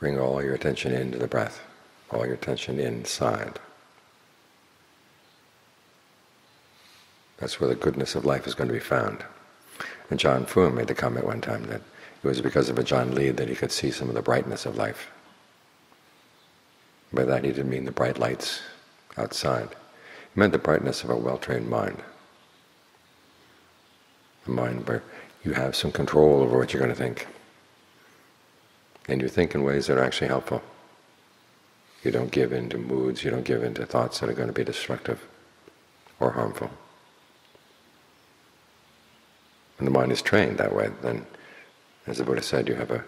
Bring all your attention into the breath, all your attention inside. That's where the goodness of life is going to be found. And Ajaan Fuang made the comment one time that it was because of Ajaan Lee that he could see some of the brightness of life. By that he didn't mean the bright lights outside. He meant the brightness of a well-trained mind. A mind where you have some control over what you're going to think. And you think in ways that are actually helpful. You don't give in to moods, you don't give in to thoughts that are going to be destructive or harmful. When the mind is trained that way, then, as the Buddha said, you have a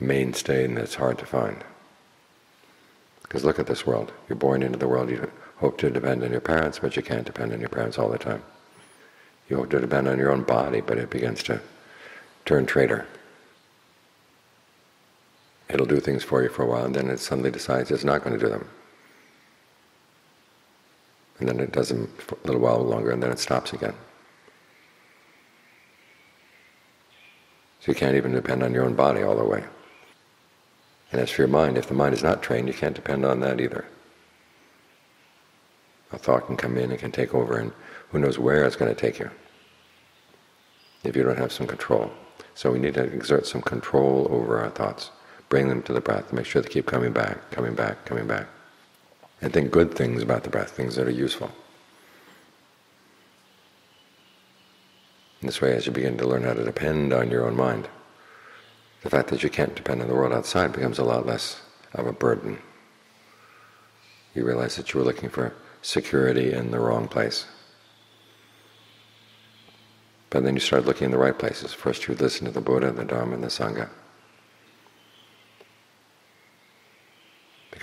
mainstay that's hard to find. Because look at this world. You're born into the world, you hope to depend on your parents, but you can't depend on your parents all the time. You hope to depend on your own body, but it begins to turn traitor. It'll do things for you for a while, and then it suddenly decides it's not going to do them. And then it does them for a little while longer, and then it stops again. So you can't even depend on your own body all the way. And as for your mind, if the mind is not trained, you can't depend on that either. A thought can come in and can take over, and who knows where it's going to take you if you don't have some control. So we need to exert some control over our thoughts, bring them to the breath, make sure they keep coming back, coming back, coming back. And think good things about the breath, things that are useful. In this way, as you begin to learn how to depend on your own mind, the fact that you can't depend on the world outside becomes a lot less of a burden. You realize that you were looking for security in the wrong place. But then you start looking in the right places. First you listen to the Buddha, the Dharma, and the Sangha.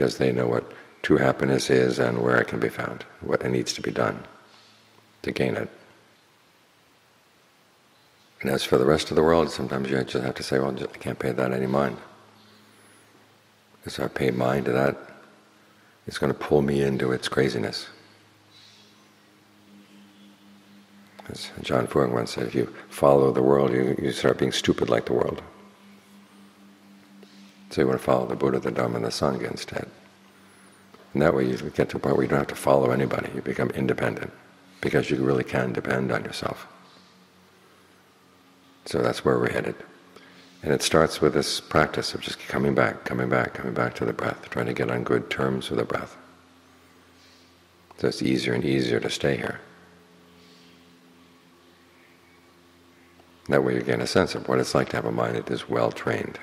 Because they know what true happiness is and where it can be found, what it needs to be done to gain it. And as for the rest of the world, sometimes you just have to say, well, I can't pay that any mind. Because if I pay mind to that, it's going to pull me into its craziness. As Ajaan Fuang once said, if you follow the world, you, you start being stupid like the world. So you want to follow the Buddha, the Dhamma, and the Sangha instead. And that way you get to a point where you don't have to follow anybody. You become independent because you really can depend on yourself. So that's where we're headed. And it starts with this practice of just coming back, coming back, coming back to the breath, trying to get on good terms with the breath. So it's easier and easier to stay here. That way you gain a sense of what it's like to have a mind that is well trained.